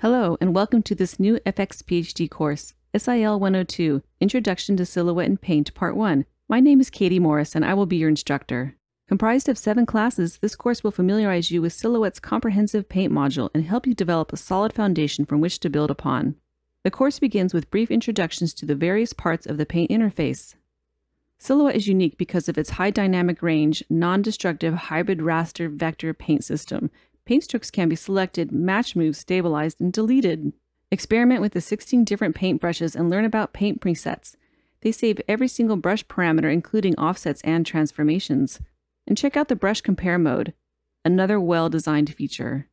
Hello, and welcome to this new FX PhD course, SIL 102 Introduction to Silhouette and Paint, Part 1. My name is Katie Morris, and I will be your instructor. Comprised of seven classes, this course will familiarize you with Silhouette's comprehensive paint module and help you develop a solid foundation from which to build upon. The course begins with brief introductions to the various parts of the paint interface. Silhouette is unique because of its high dynamic range, non destructive hybrid raster vector paint system Paint strokes can be selected, match moves stabilized, and deleted. Experiment with the 16 different paint brushes and learn about paint presets. They save every single brush parameter, including offsets and transformations. And check out the brush compare mode, another well-designed feature.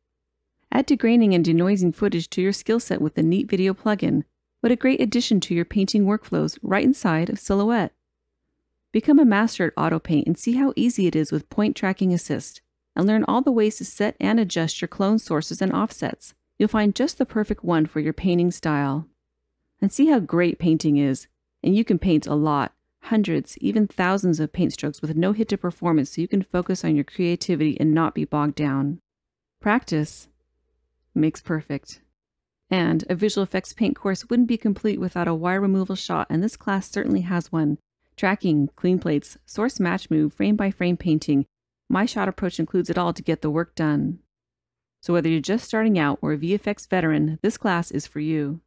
Add degraining and denoising footage to your skill set with the Neat Video plugin. What a great addition to your painting workflows right inside of Silhouette. Become a master at auto paint and see how easy it is with Point Tracking Assist and learn all the ways to set and adjust your clone sources and offsets. You'll find just the perfect one for your painting style. And see how great painting is. And you can paint a lot, hundreds, even thousands of paint strokes with no hit to performance so you can focus on your creativity and not be bogged down. Practice makes perfect. And a visual effects paint course wouldn't be complete without a wire removal shot, and this class certainly has one. Tracking, clean plates, source match move, frame by frame painting, my shot approach includes it all to get the work done. So whether you're just starting out or a VFX veteran, this class is for you.